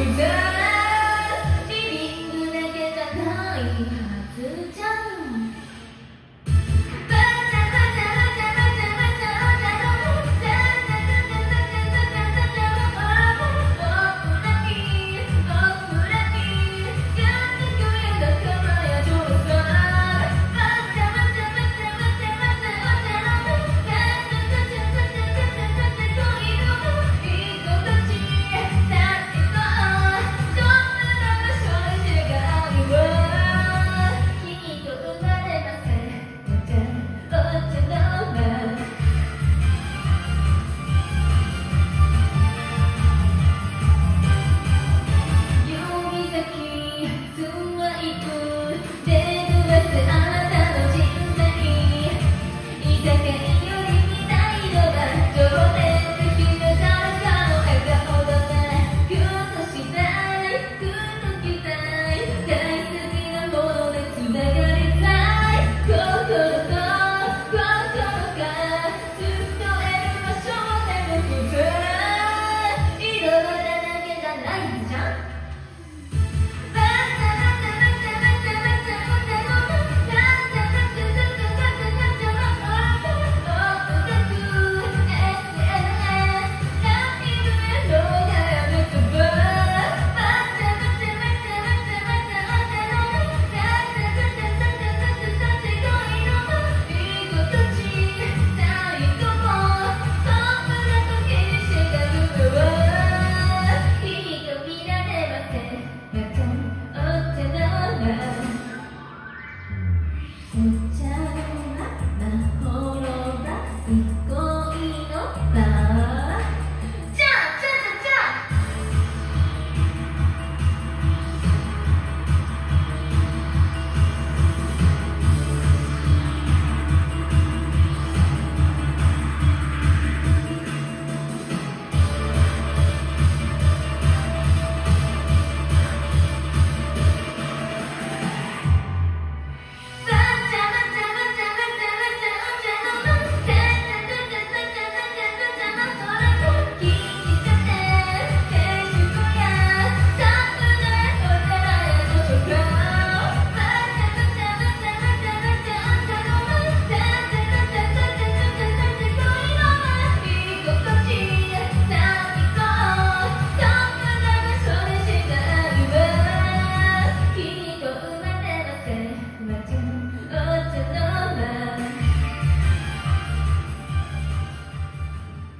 You did.